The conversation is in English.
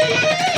Yeah.